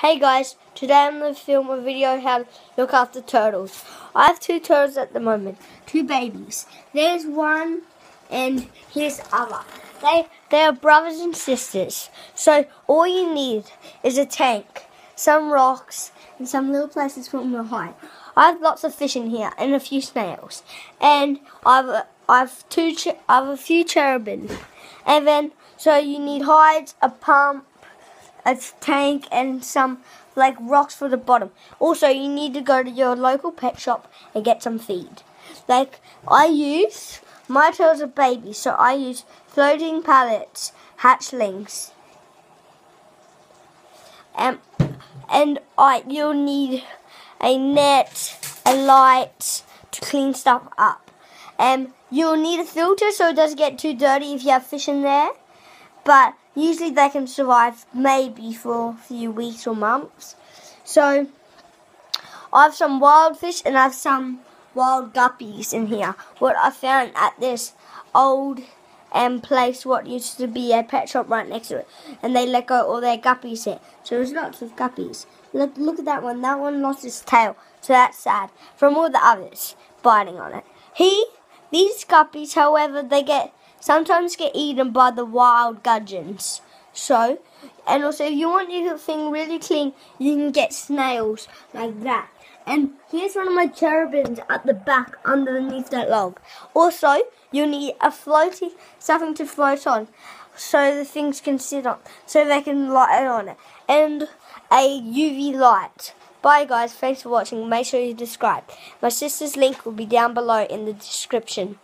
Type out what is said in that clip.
Hey guys, today I'm going to film a video how to look after turtles. I have two turtles at the moment, two babies. There's one and here's other. They, they are brothers and sisters. So all you need is a tank, some rocks, and some little places for them to hide. I have lots of fish in here and a few snails. And I've, I've, two, I have a few cherabin. And then, so you need hides, a pump, a tank and some like rocks for the bottom. Also, you need to go to your local pet shop and get some feed. Like I use my tails are babies, so I use floating pallets, hatchlings, and and I you'll need a net, a light to clean stuff up. And you'll need a filter so it doesn't get too dirty if you have fish in there. But usually they can survive maybe for a few weeks or months. So I have some wild fish and I have some wild guppies in here. What I found at this old um, place what used to be a pet shop right next to it. And they let go all their guppies here. So there's lots of guppies. Look, look at that one. That one lost his tail. So that's sad. From all the others biting on it. He, these guppies, however, they get sometimes get eaten by the wild gudgeons. So, and also if you want your thing really clean, you can get snails like that. And here's one of my cherabins at the back underneath that log. Also, you need a floaty, something to float on so the things can sit on, so they can light on it. And a UV light. Bye guys, thanks for watching. Make sure you subscribe. My sister's link will be down below in the description.